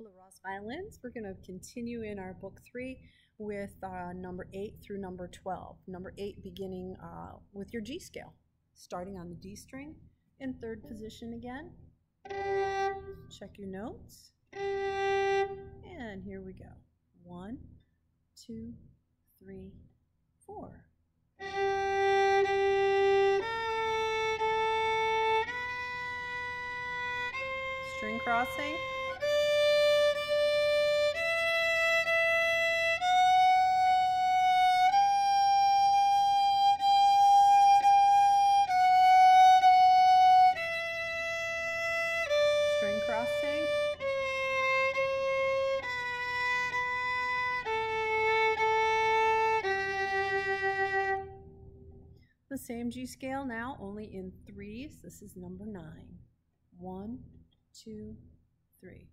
Ross Violins. We're going to continue in our book three with uh, number eight through number 12. Number eight beginning uh, with your G scale, starting on the D string in third position again. Check your notes. And here we go. One, two, three, four. String crossing. The same G scale now, only in threes. This is number nine. One, two, three.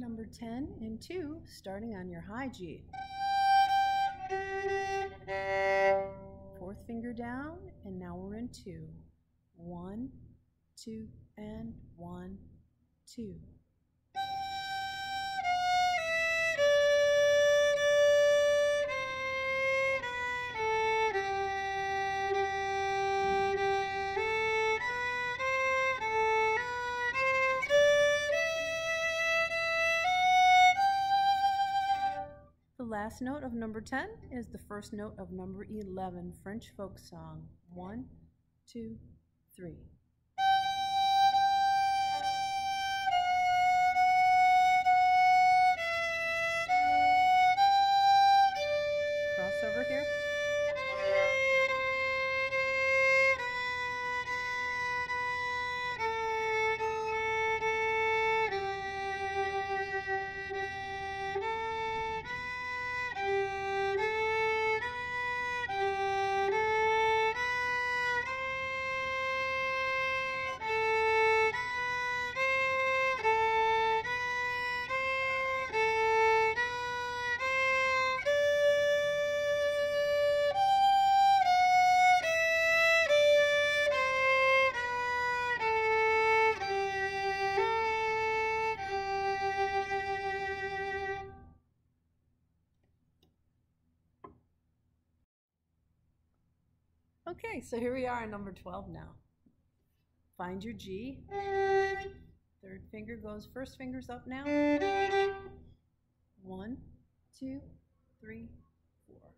Number 10 and 2, starting on your high G. Fourth finger down, and now we're in 2. 1, 2, and 1, 2. Last note of number 10 is the first note of number 11, French folk song. One, two, three. Crossover here. Okay, so here we are on number 12 now. Find your G. Third finger goes, first finger's up now. One, two, three, four.